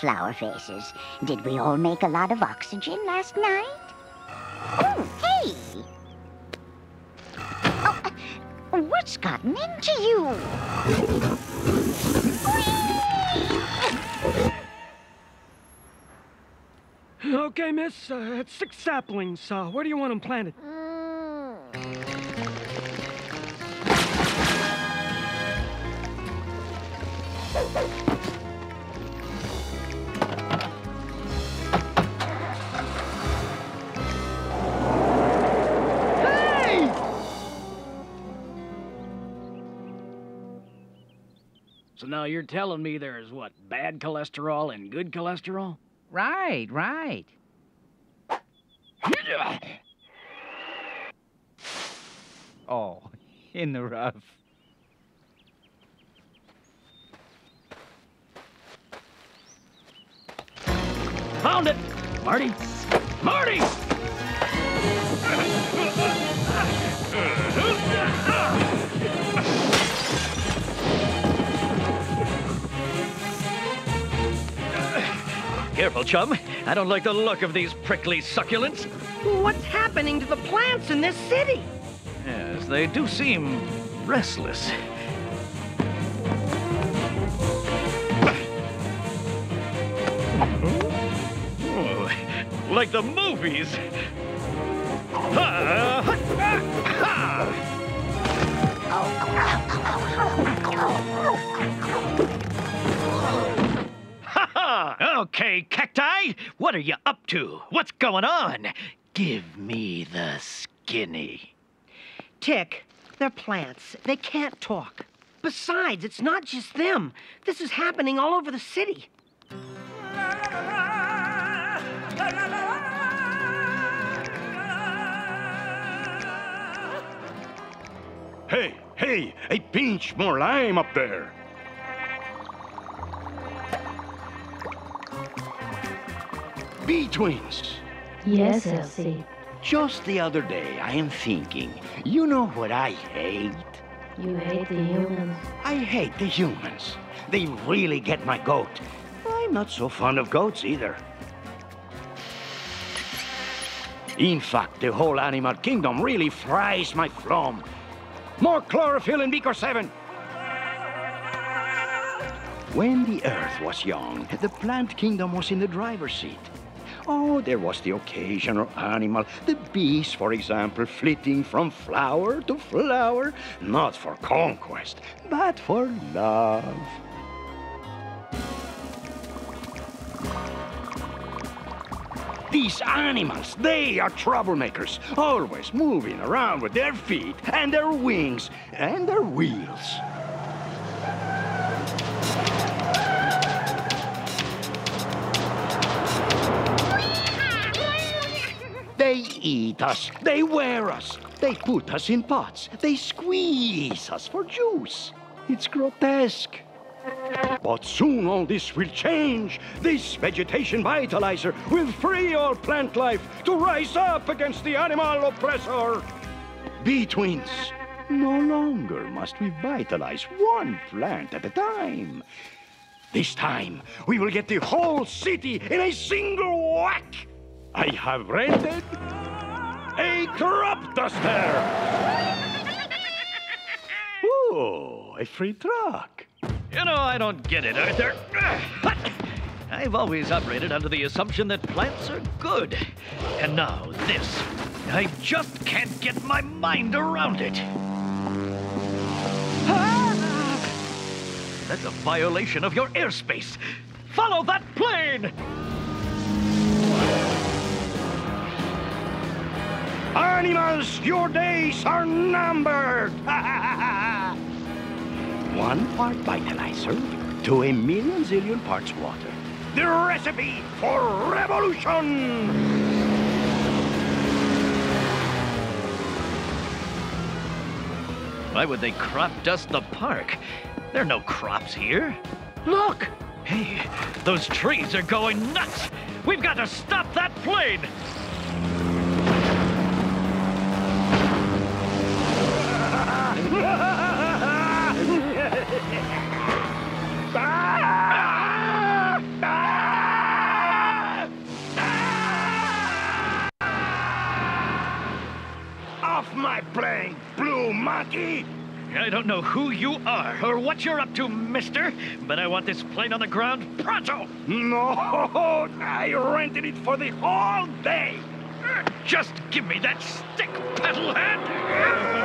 Good morning, little flower faces. Did we all make a lot of oxygen last night? Oh, hey! Oh, uh, what's gotten into you? Okay, miss, uh, it's six saplings. Uh, where do you want them planted? Now you're telling me there's what, bad cholesterol and good cholesterol? Right, right. Oh, in the rough. Found it! Marty! Marty! Careful, chum. I don't like the look of these prickly succulents. What's happening to the plants in this city? Yes, they do seem restless. Oh, like the movies. Ha, ha, ha. Ha Okay, cacti, what are you up to? What's going on? Give me the skinny. Tick, they're plants. They can't talk. Besides, it's not just them. This is happening all over the city. Hey, hey, a pinch more lime up there. Bee twins. Yes, El Seed. Just the other day, I am thinking, you know what I hate? You hate the humans. I hate the humans. They really get my goat. I'm not so fond of goats either. In fact, the whole animal kingdom really fries my phloem. More chlorophyll in Beaker 7. When the earth was young, the plant kingdom was in the driver's seat. Oh, there was the occasional animal, the bees, for example, flitting from flower to flower, not for conquest, but for love. These animals, they are troublemakers, always moving around with their feet and their wings and their wheels. Eat us, they wear us, they put us in pots, they squeeze us for juice. It's grotesque. But soon all this will change. This vegetation vitalizer will free all plant life to rise up against the animal oppressor. Bee twins, no longer must we vitalize one plant at a time. This time, we will get the whole city in a single whack. I have rented a crop duster. Oh, a free truck. You know, I don't get it, Arthur. I've always operated under the assumption that plants are good. And now this. I just can't get my mind around it. Ah! That's a violation of your airspace. Follow that plane! Animals, your days are numbered. One part vitalizer to a million zillion parts water. The recipe for revolution. Why would they crop dust the park? There are no crops here. Look! Hey, those trees are going nuts! We've got to stop that plane! Off my plane, blue monkey! I don't know who you are or what you're up to, mister, but I want this plane on the ground pronto! No, I rented it for the whole day! Just give me that stick, pedal head!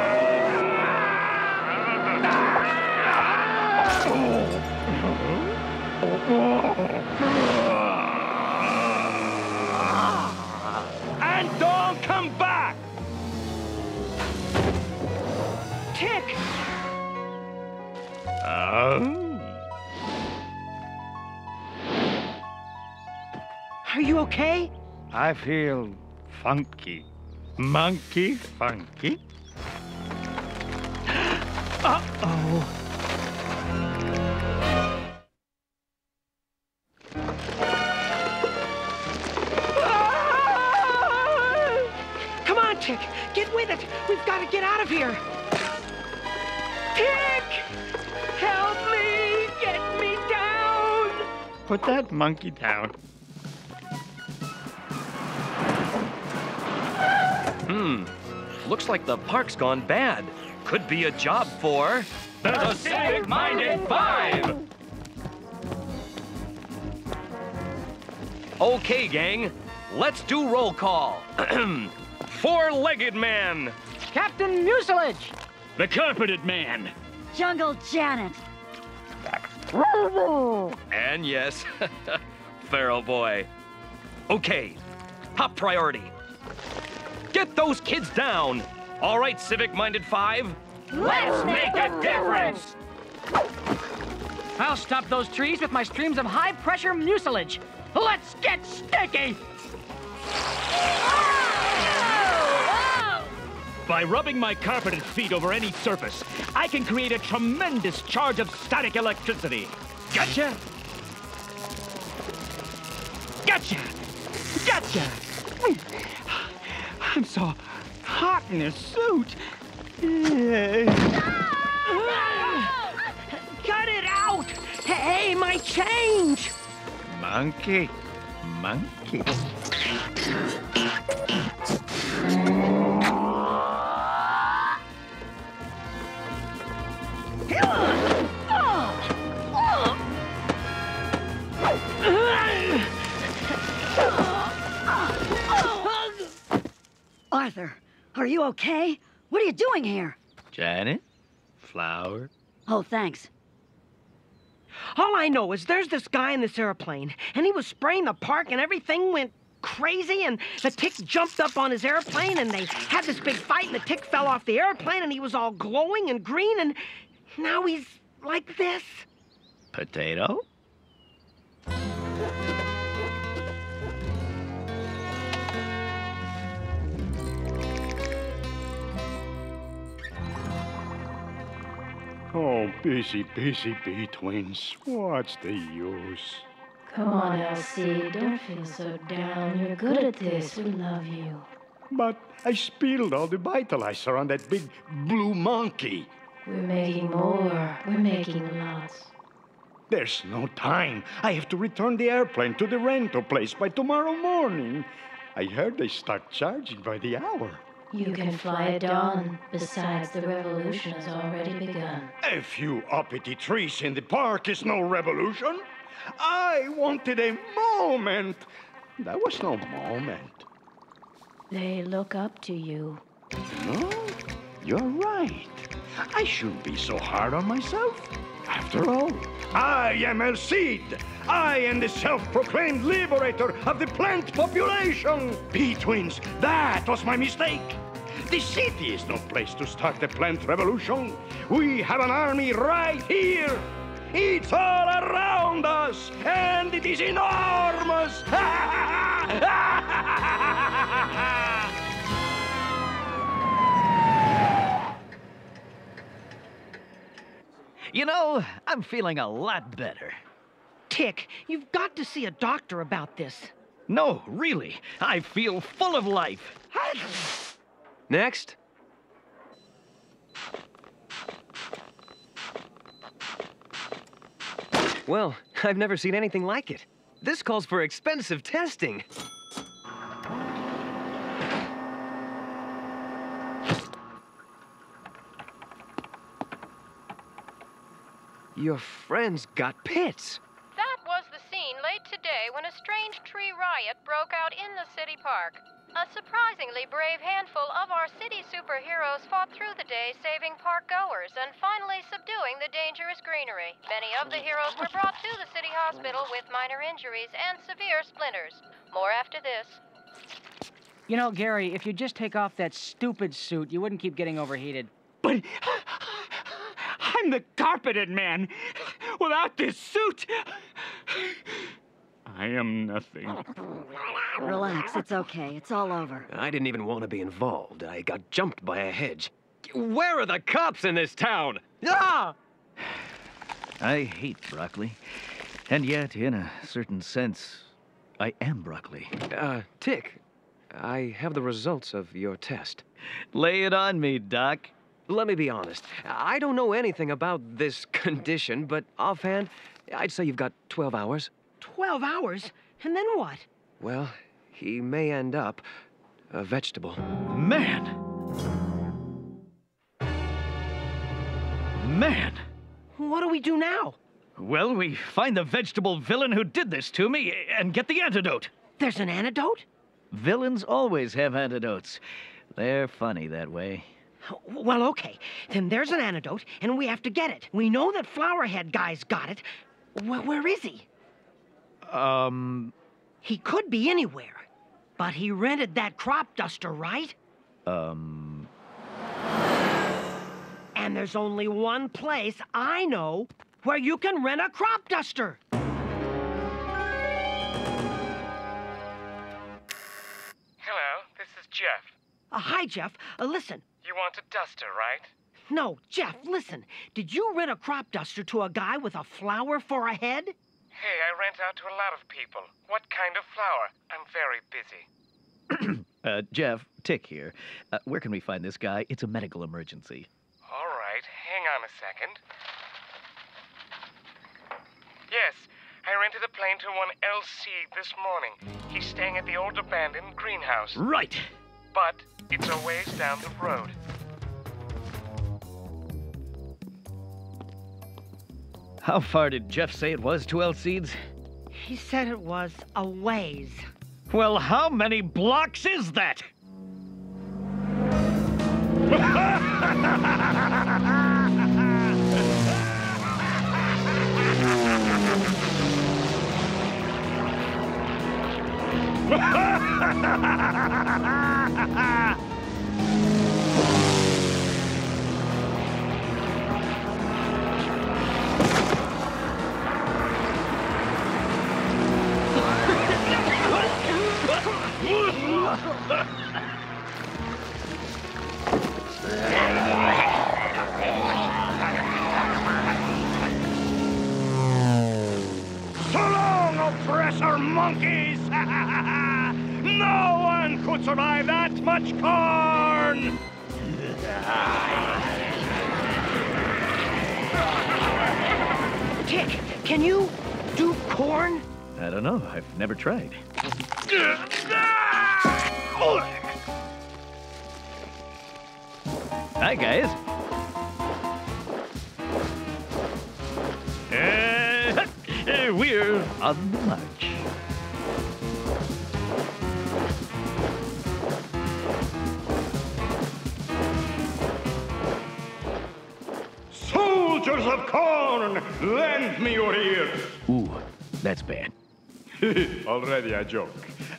And don't come back! Tick! Oh. Are you okay? I feel funky. Monkey funky? Come Put that monkey down. Hmm. Looks like the park's gone bad. Could be a job for the Civic Minded Five. Okay, gang. Let's do roll call. Four-legged man. Captain Mucilage! The carpeted man. Jungle Janet. And yes, Feral Boy. Okay, top priority. Get those kids down. All right, Civic Minded Five. Let's make a difference. I'll stop those trees with my streams of high-pressure mucilage. Let's get sticky! By rubbing my carpeted feet over any surface, I can create a tremendous charge of static electricity. Gotcha? Gotcha! Gotcha! I'm so hot in this suit. Cut it out! Hey, my change! Monkey, monkey. You okay? What are you doing here? Janet? Flower? Oh, thanks. All I know is there's this guy in this airplane, and he was spraying the park, and everything went crazy, and the tick jumped up on his airplane, and they had this big fight, and the tick fell off the airplane, and he was all glowing and green, and now he's like this. Potato? Oh, busy, busy bee twins. What's the use? Come on, El Seed. Don't feel so down. You're good at this. We love you. But I spilled all the vitalizer on that big blue monkey. We're making more. We're making lots. There's no time. I have to return the airplane to the rental place by tomorrow morning. I heard they start charging by the hour. You can fly at dawn. Besides, the revolution has already begun. A few uppity trees in the park is no revolution. I wanted a moment. That was no moment. They look up to you. No, you're right. I shouldn't be so hard on myself. After all, I am El Seed. I am the self-proclaimed liberator of the plant population. Bee twins, that was my mistake. The city is no place to start a plant revolution. We have an army right here. It's all around us, and it is enormous. You know, I'm feeling a lot better. Tick, you've got to see a doctor about this. No, really, I feel full of life. Next. Well, I've never seen anything like it. This calls for expensive testing. Your friends got pits. That was the scene late today when a strange tree riot broke out in the city park. A surprisingly brave handful of our city superheroes fought through the day saving park goers and finally subduing the dangerous greenery. Many of the heroes were brought to the city hospital with minor injuries and severe splinters. More after this. You know, Gary, if you just take off that stupid suit, you wouldn't keep getting overheated. But I'm the carpeted man. Without this suit, I am nothing. Relax, it's okay. It's all over. I didn't even want to be involved. I got jumped by a hedge. Where are the cops in this town? Ah! I hate broccoli. And yet, in a certain sense, I am broccoli. Uh, Tick, I have the results of your test. Lay it on me, Doc. Let me be honest. I don't know anything about this condition, but offhand, I'd say you've got 12 hours. 12 hours? And then what? Well, he may end up a vegetable. Man! Man! What do we do now? Well, we find the vegetable villain who did this to me and get the antidote. There's an antidote? Villains always have antidotes. They're funny that way. Well, okay. Then there's an antidote, and we have to get it. We know that Flowerhead guy's got it. Wh- where is he? Um. He could be anywhere. But he rented that crop duster, right? Um. And there's only one place I know where you can rent a crop duster. Hello, this is Jeff. Uh, hi, Jeff. Uh, listen. You want a duster, right? No, Jeff, listen. Did you rent a crop duster to a guy with a flower for a head? Hey, I rent out to a lot of people. What kind of flower? I'm very busy. uh, Jeff, Tick here. Uh, where can we find this guy? It's a medical emergency. All right, hang on a second. Yes, I rented a plane to one El Seed this morning. He's staying at the old abandoned greenhouse. Right. But it's a ways down the road. How far did Jeff say it was to El Seed's? He said it was a ways. Well, how many blocks is that? I've never tried. Hi, guys. Uh, uh, we're on the march. Soldiers of corn, lend me your ears! Ooh, that's bad. Already a joke.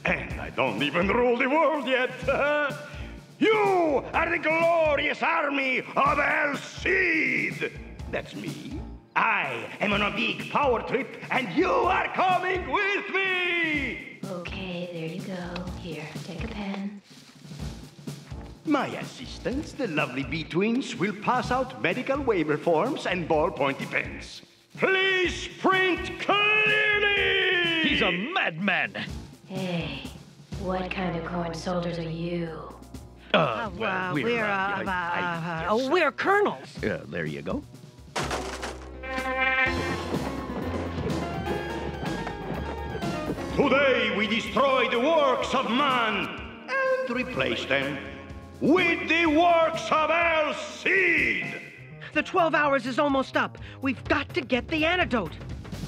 And I don't even rule the world yet. you are the glorious army of El Seed! That's me. I am on a big power trip, and you are coming with me! Okay, there you go. Here, take a pen. My assistants, the lovely bee twins, will pass out medical waiver forms and ballpointy pens. Please print clearly! He's a madman! Hey, what kind of corn soldiers are you? Uh, well, we're, we're, uh, uh, uh, I- uh, oh, we're colonels. Uh, there you go. Today we destroy the works of man and replace them with the works of El Seed. the 12 hours is almost up. We've got to get the antidote.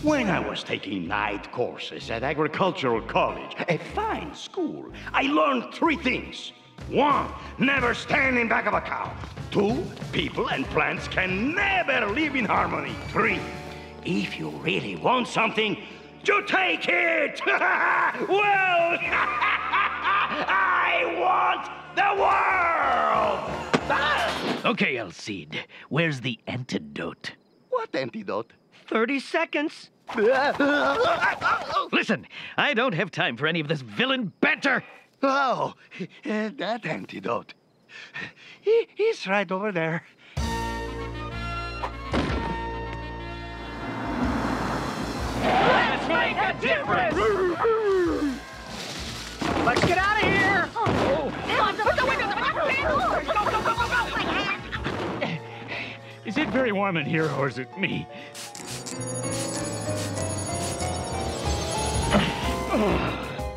When I was taking night courses at Agricultural College, a fine school, I learned three things. One, never stand in back of a cow. Two, people and plants can never live in harmony. Three, if you really want something, you take it. well, I want the world. Okay, El Seed, where's the antidote? What antidote? 30 seconds. Listen, I don't have time for any of this villain banter. Oh, that antidote. He, he's right over there. Let's make a difference! Let's get out of here! Oh. Is it very warm in here, or is it me?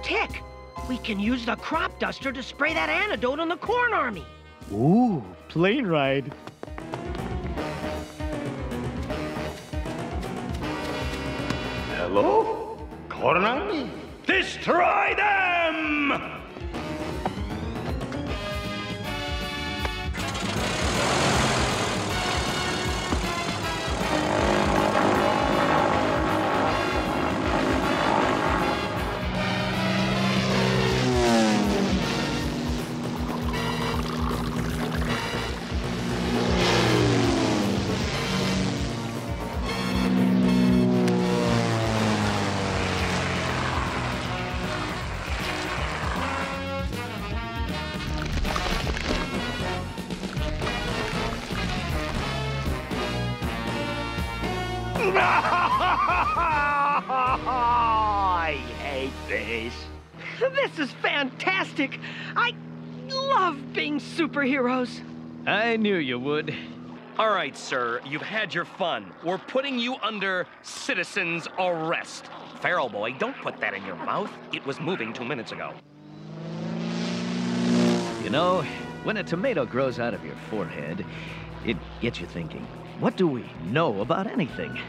Tick, we can use the crop duster to spray that antidote on the corn army. Ooh, plane ride. Hello? Corn Army? Destroy them! Fantastic. I love being superheroes. I knew you would. All right, sir, you've had your fun. We're putting you under citizen's arrest. Feral boy, don't put that in your mouth. It was moving two minutes ago. You know, when a tomato grows out of your forehead, it gets you thinking, what do we know about anything?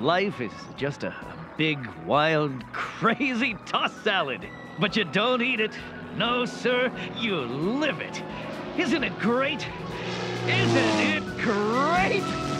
Life is just a, a big, wild, crazy toss salad. But you don't eat it. No, sir, you live it. Isn't it great? Isn't it great?